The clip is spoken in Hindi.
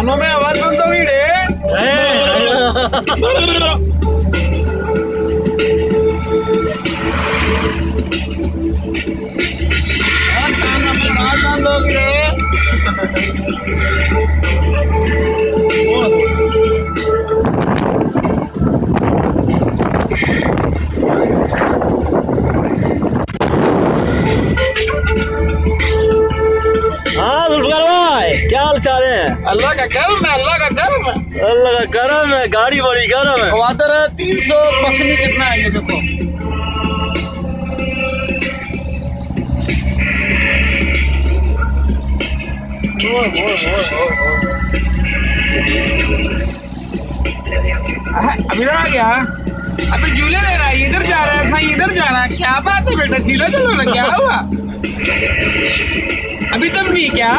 कानों में आवाज़ बंद होगी रे कानों में आवाज़ बंद होगी रे भाई क्या हाल चाल है? अल्लाह का करम है अल्लाह का करम है। अल्लाह का करम है गाड़ी बड़ी गर्म है। वादर है तीन सौ पसली कितना है ये देखो। अभी इधर आ गया अभी झूले ले रहा है इधर जा रहा है साईं इधर जा रहा है। क्या बात है बेटा सीधा चलो ना क्या हुआ। अभी तब नहीं क्या?